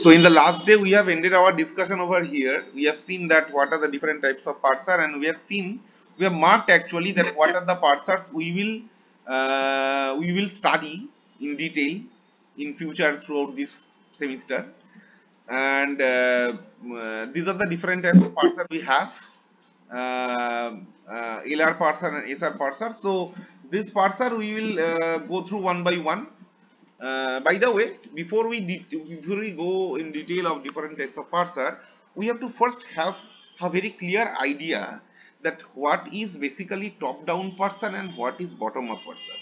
So in the last day we have ended our discussion over here. We have seen that what are the different types of parser and we have seen we have marked actually that what are the parsers we will uh, we will study in detail in future throughout this semester and uh, uh, these are the different types of parser we have uh, uh, LR parser and SR parser. So this parser we will uh, go through one by one uh, by the way, before we before we go in detail of different types of parser, we have to first have a very clear idea that what is basically top-down parser and what is bottom-up parser,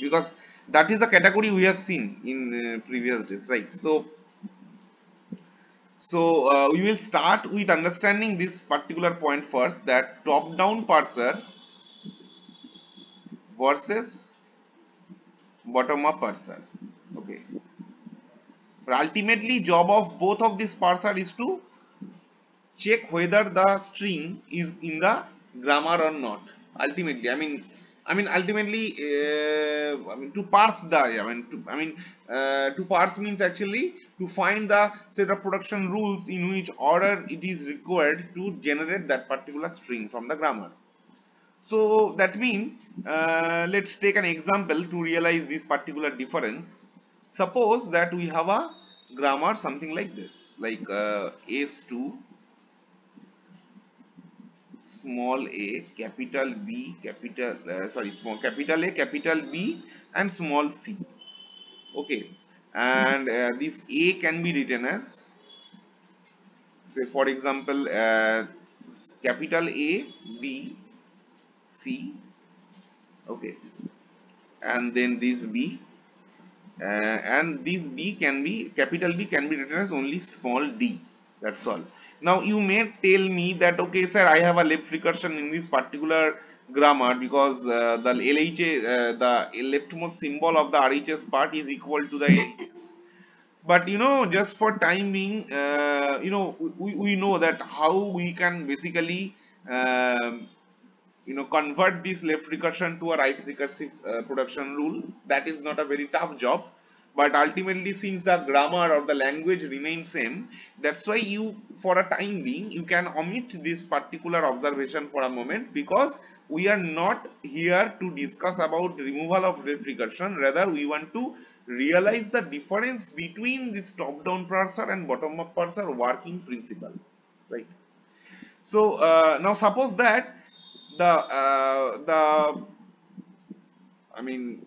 because that is a category we have seen in uh, previous days, right? So, so uh, we will start with understanding this particular point first that top-down parser versus bottom-up parser okay but ultimately job of both of these parser is to check whether the string is in the grammar or not ultimately i mean I mean ultimately uh, I mean to parse the I mean to, I mean uh, to parse means actually to find the set of production rules in which order it is required to generate that particular string from the grammar. So that means uh, let's take an example to realize this particular difference. Suppose that we have a grammar something like this, like uh, S2, small a, capital B, capital, uh, sorry, small capital A, capital B and small c. Okay, and uh, this A can be written as, say for example, uh, capital A, B, C, okay, and then this B uh, and this b can be capital B can be written as only small d that's all. Now you may tell me that okay sir I have a left recursion in this particular grammar because uh, the LHA uh, the leftmost symbol of the RHS part is equal to the LHS but you know just for timing uh, you know we, we know that how we can basically um, you know convert this left recursion to a right recursive uh, production rule. That is not a very tough job but ultimately since the grammar or the language remains same that's why you for a time being you can omit this particular observation for a moment because we are not here to discuss about removal of left recursion. Rather we want to realize the difference between this top down parser and bottom up parser working principle. Right. So uh, now suppose that the uh, the I mean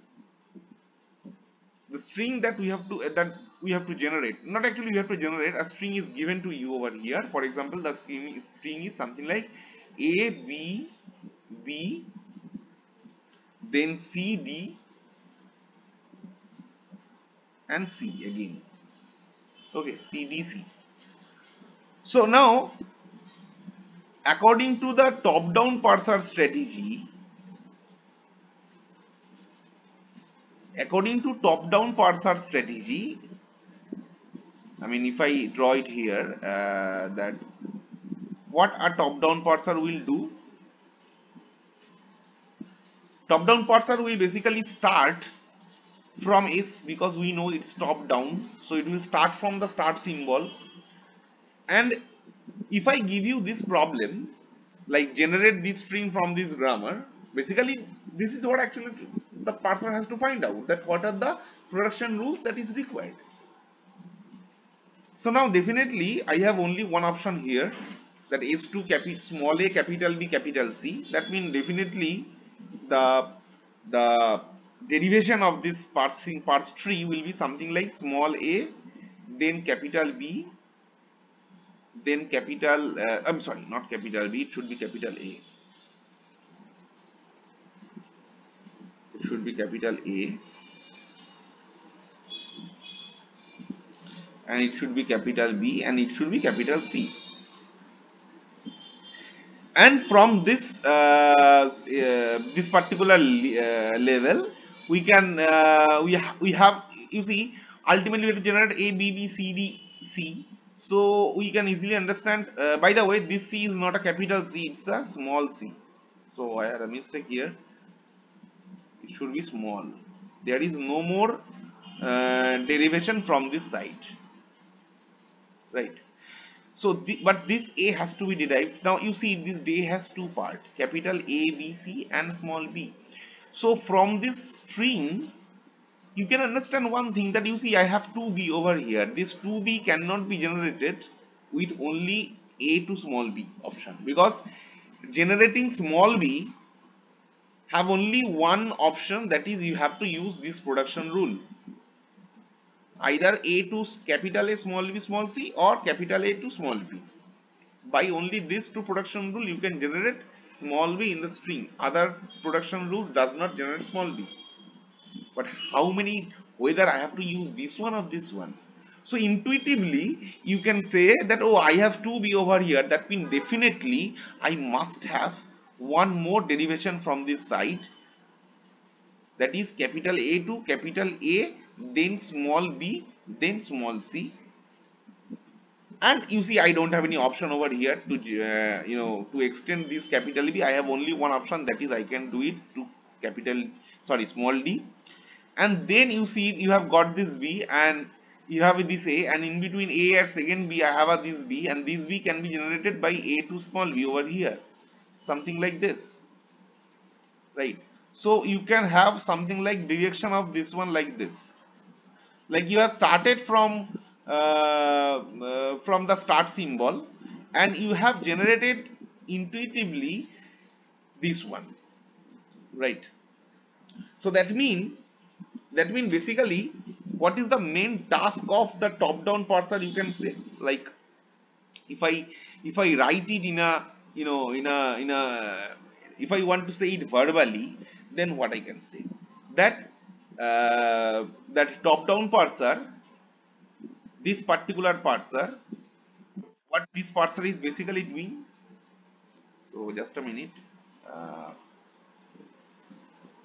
the string that we have to uh, that we have to generate not actually we have to generate a string is given to you over here. For example the string, string is something like a b b then c d and c again. Okay c d c. So now according to the top-down parser strategy, according to top-down parser strategy, I mean if I draw it here uh, that what a top-down parser will do, top-down parser will basically start from S because we know it's top-down so it will start from the start symbol. And if I give you this problem like generate this string from this grammar basically this is what actually the parser has to find out that what are the production rules that is required. So now definitely I have only one option here that is to capital small a capital B capital C. That means definitely the the derivation of this parsing parse tree will be something like small a then capital B then capital uh, I'm sorry not capital B it should be capital A. It should be capital A. And it should be capital B and it should be capital C. And from this uh, uh, this particular uh, level we can uh, we ha we have you see ultimately we have to generate A B B C D C so we can easily understand, uh, by the way, this C is not a capital C, it's a small c. So I had a mistake here. It should be small. There is no more uh, derivation from this side. right so the, but this a has to be derived now you see this day has two part capital a b c and small b so from this string you can understand one thing that you see I have 2b over here. This 2b cannot be generated with only a to small b option. Because generating small b have only one option that is you have to use this production rule. Either a to capital A small b small c or capital A to small b. By only this two production rule you can generate small b in the string. Other production rules does not generate small b but how many whether I have to use this one or this one? So intuitively you can say that oh I have 2b over here. That means definitely I must have one more derivation from this side. That is capital A to capital A then small b then small c. And you see I don't have any option over here to uh, you know to extend this capital B. I have only one option. That is I can do it to capital sorry small d and then you see you have got this b and you have this a and in between a and second b I have a this b and this b can be generated by a to small b over here. Something like this. Right. So you can have something like direction of this one like this. Like you have started from uh, uh, from the start symbol and you have generated intuitively this one. Right. So that mean that means basically what is the main task of the top down parser you can say? Like if i if i write it in a you know in a in a if i want to say it verbally then what i can say? That uh, that top down parser this particular parser what this parser is basically doing? So just a minute. Uh,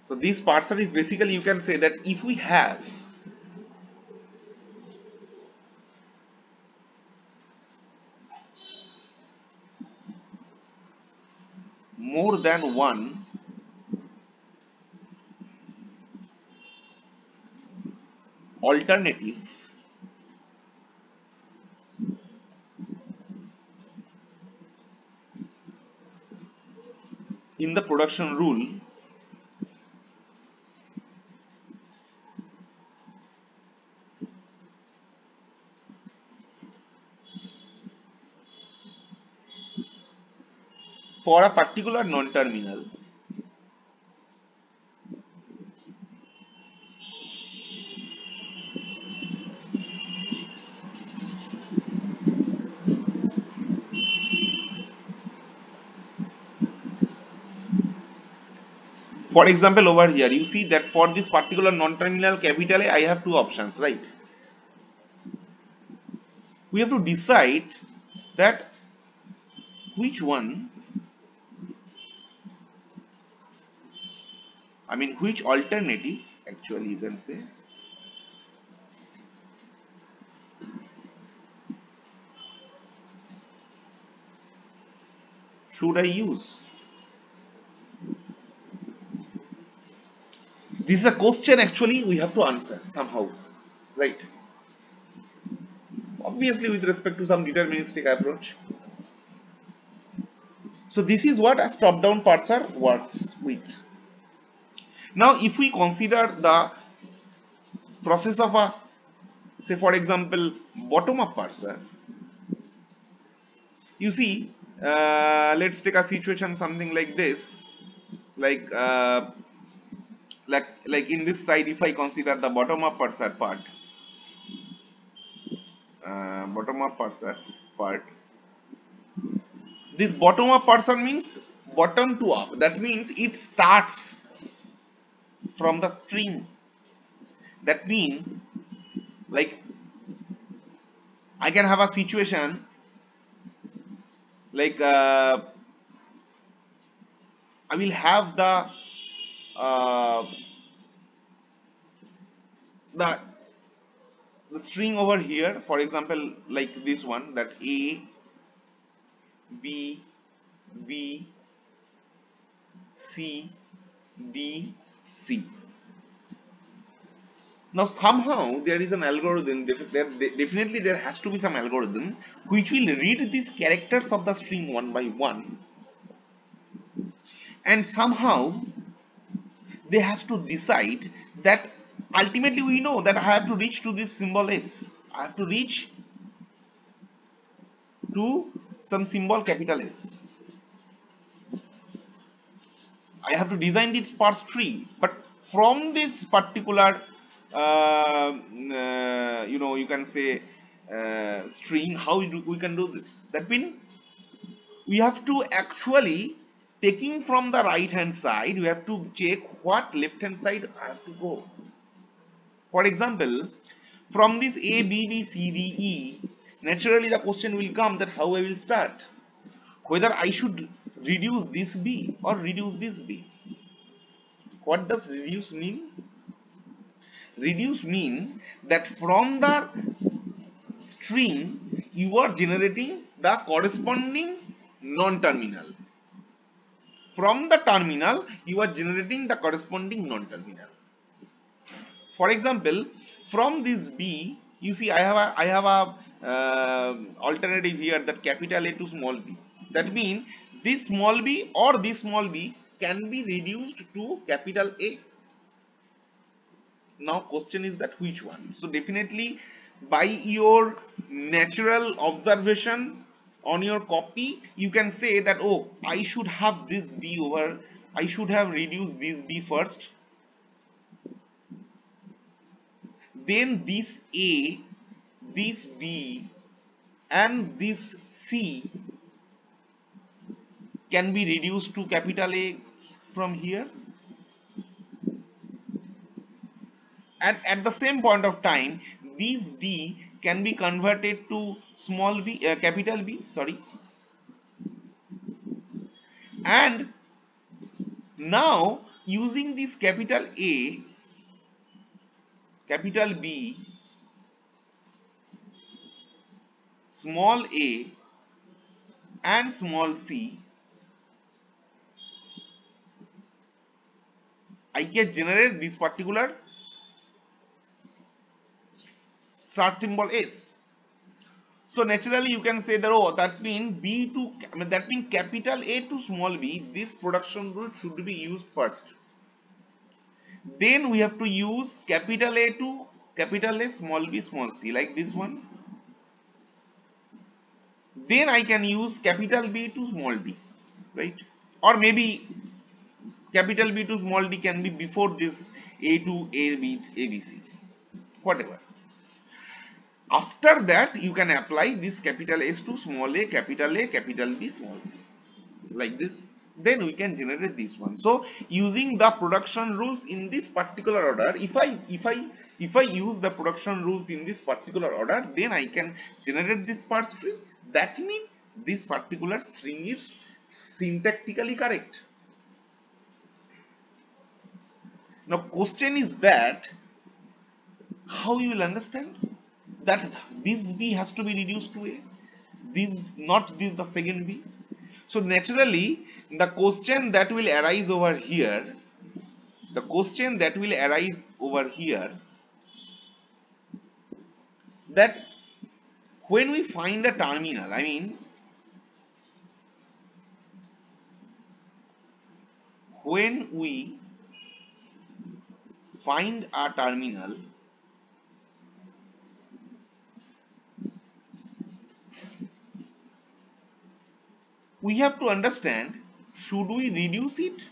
so this parser is basically you can say that if we have more than one alternative in the production rule for a particular non-terminal. For example over here you see that for this particular non-terminal capital A I have two options right? We have to decide that which one I mean which alternative actually you can say? Should I use? This is a question actually we have to answer somehow right? Obviously with respect to some deterministic approach. So this is what a top down parser works with now if we consider the process of a say for example bottom up parser you see uh, let's take a situation something like this like uh, like like in this side if I consider the bottom up parser part uh, bottom up parser part this bottom up parser means bottom to up. That means it starts from the string that mean like I can have a situation like uh, I will have the uh, the the string over here. For example like this one that a b b c d C. Now somehow there is an algorithm, definitely there has to be some algorithm which will read these characters of the string one by one and somehow they has to decide that ultimately we know that I have to reach to this symbol S. I have to reach to some symbol capital S. I have to design this parse tree but from this particular uh, uh, you know you can say uh, string how we can do this. That means we have to actually taking from the right hand side we have to check what left hand side I have to go. For example from this A B C D E naturally the question will come that how I will start. Whether I should reduce this B or reduce this B. What does reduce mean? Reduce mean that from the string you are generating the corresponding non-terminal. From the terminal you are generating the corresponding non-terminal. For example from this b you see i have a i have a uh, alternative here that capital a to small b. That means this small b or this small b can be reduced to capital a. Now question is that which one? So definitely by your natural observation on your copy you can say that oh I should have this B over I should have reduced this B first. Then this A this B and this C can be reduced to capital A from here. And at the same point of time these d can be converted to small b uh, capital B sorry. And now using this capital A capital B small a and small c I can generate this particular start symbol S. So naturally you can say that oh that means B to that means capital A to small b this production rule should be used first. Then we have to use capital A to capital A small b small c like this one. Then I can use capital B to small b right or maybe capital B to small d can be before this A to A B A B C whatever after that you can apply this capital S to small a capital A capital B small c like this then we can generate this one so using the production rules in this particular order if I if I if I use the production rules in this particular order then I can generate this parse string. that means this particular string is syntactically correct now question is that how you will understand that this b has to be reduced to a this not this the second b? So naturally the question that will arise over here the question that will arise over here that when we find a terminal i mean when we find a terminal we have to understand should we reduce it?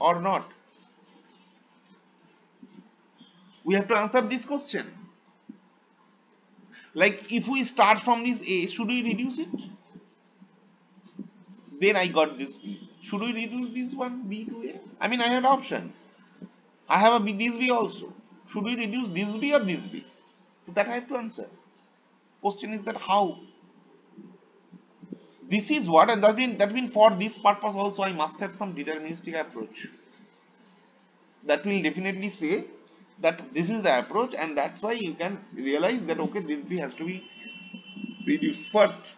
Or not? We have to answer this question like if we start from this a should we reduce it then i got this b should we reduce this one b to a i mean i had option i have a b this b also should we reduce this b or this b? So that I have to answer. Question is that how? This is what and that mean that mean for this purpose also I must have some deterministic approach. That will definitely say that this is the approach and that's why you can realize that okay this b has to be reduced first.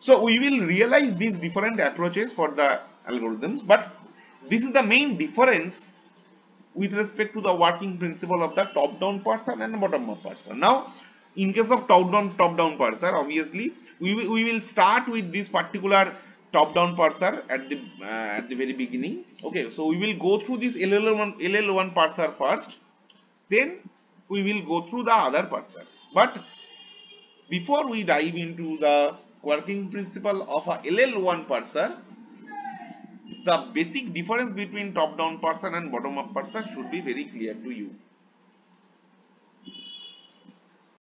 So we will realize these different approaches for the algorithms, but this is the main difference with respect to the working principle of the top-down parser and bottom-up parser. Now, in case of top-down top-down parser, obviously we we will start with this particular top-down parser at the uh, at the very beginning. Okay, so we will go through this LL1 LL1 parser first, then we will go through the other parsers. But before we dive into the working principle of a LL1 parser, the basic difference between top down parser and bottom up parser should be very clear to you.